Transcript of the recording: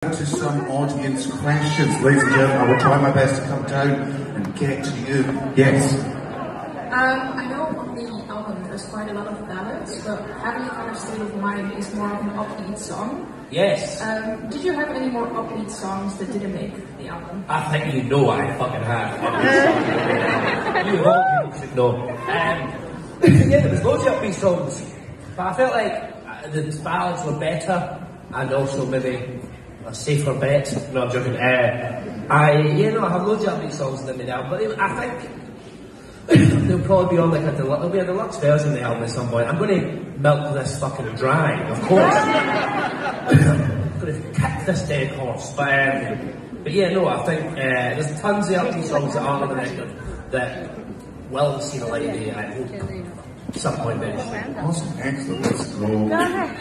to some audience questions. Ladies and gentlemen, I will try my best to come down and get to you. Yes. Um, I know on the album there's quite a lot of ballads, but Heavenly Kind of State of Mind is more of an upbeat song. Yes. Um, did you have any more upbeat songs that didn't make the album? I think you know I fucking have. you all should know. Um, yeah, there was loads of upbeat songs, but I felt like uh, the ballads were better and also maybe a safer bet. No, I'm joking. Uh, I, you know, I have loads of upbeat songs in the album, but I think they'll probably be on like a deluxe, there'll be a deluxe version of the album at some point. I'm going to milk this fucking dry, of course. I'm going to kick this dead horse. But, um, but yeah, no, I think uh, there's tons of upbeat songs that aren't on the record that will see the light of day, I hope, at some point very soon. Awesome. Excellent. Let's go. Hi, hello.